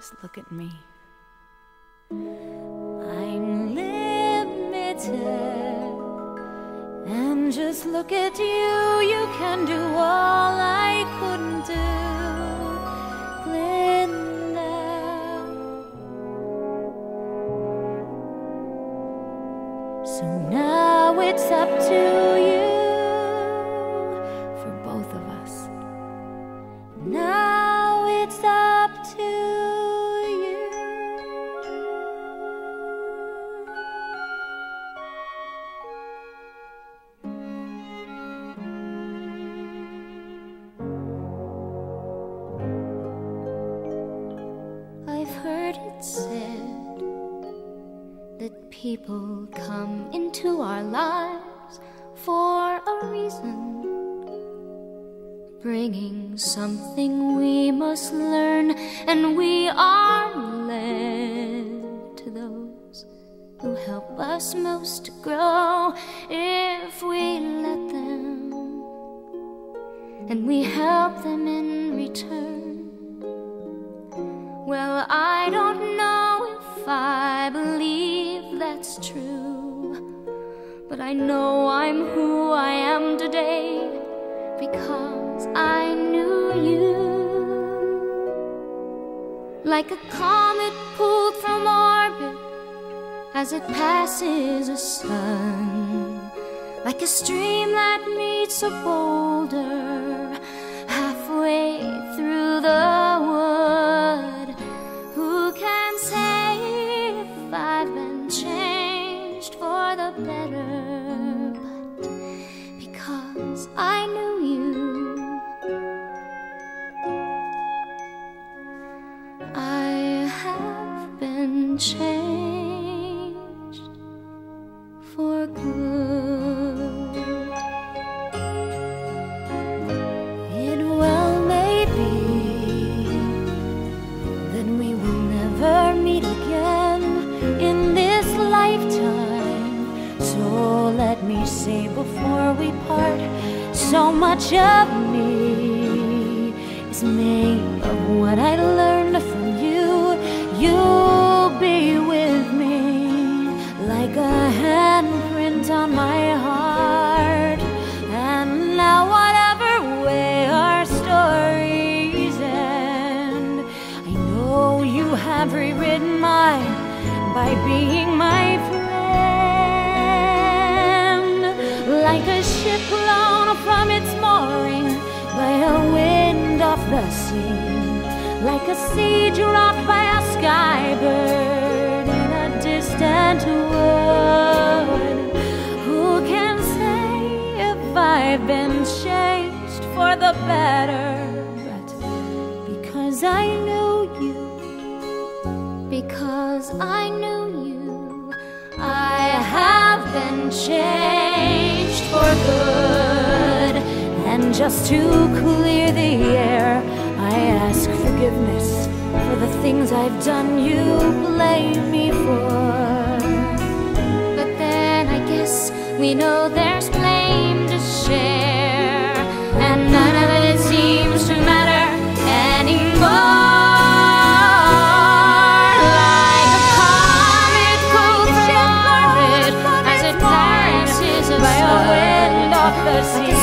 Just look at me. I'm limited. And just look at you, you can do all I couldn't do. People come into our lives for a reason, bringing something we must learn, and we are led to those who help us most to grow if we let them, and we help them in return. Well, I don't know if I but I know I'm who I am today because I knew you. Like a comet pulled from orbit as it passes a sun, like a stream that meets a boulder halfway through the wood. Changed for good. It well may be that we will never meet again in this lifetime. So let me say before we part, so much of me is made of what I learned rewritten mine by being my friend. Like a ship blown from its mooring by a wind off the sea, like a seed dropped by a skybird changed for good. And just to clear the air, I ask forgiveness for the things I've done you blame me for. But then I guess we know there's I see.